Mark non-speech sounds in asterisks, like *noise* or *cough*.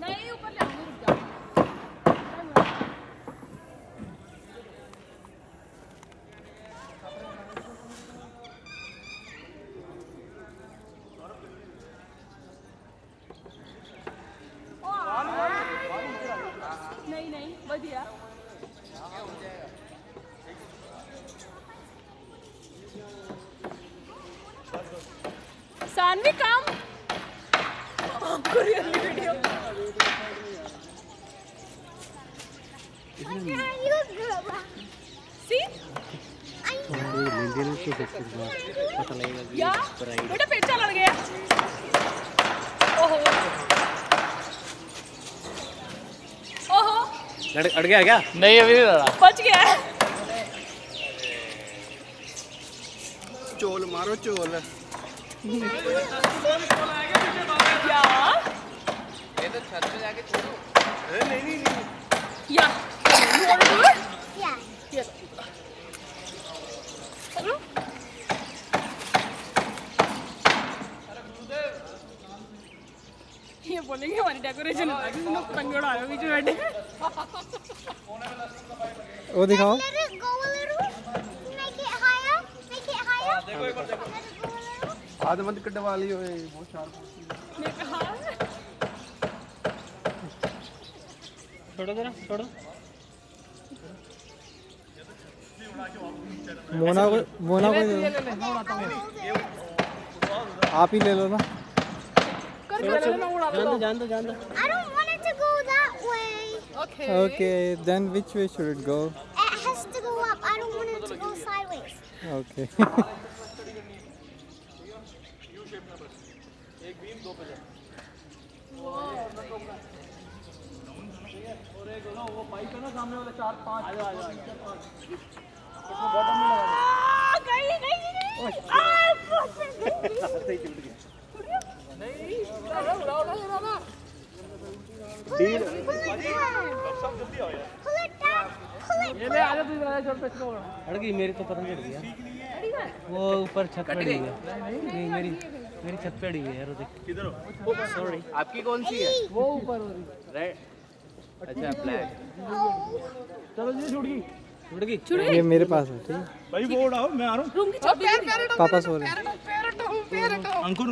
नहीं ऊपर ले आऊँगी रुक जाओ नहीं नहीं बढ़िया सानवी काम पता लगेगा बेटा पेचा लड़ गया ओहो ओहो। लड़ अड़ गया क्या नहीं अभी नहीं लड़ा बच गया चोल मारो चोल *laughs* या नहीं नहीं नहीं या you wanna do it? Yes. Hello? ये बोलेंगे हमारी डेकोरेशन हो बीच में बैठे वो दिखाओ. हाथ मत कटवा लियो ये बहुत शार्प छोड़ो जरा छोड़ो। मोना को मोना को आप ही ले लो ना। I don't want it to go that way. Okay. Okay, then which way should it go? It has to go up. I don't want it to go sideways. Okay. It. ये ले आजा तू आजा छोड़ पे इसको अड़ गई मेरी तो पतंग चढ़ गया वो ऊपर छत पे अड़ी है। नहीं मेरी मेरी छत पे अड़ी है यार देख। किधर हो? सॉरी आपकी कौन सी है? वो ऊपर हो रही रेड अच्छा ब्लैक चलो जी छूट गई छुड़ गई ये मेरे पास है ठीक है। भाई वो उड़ाओ मैं आ रहा हूँ। पापा सो रहे हैं। अंकुर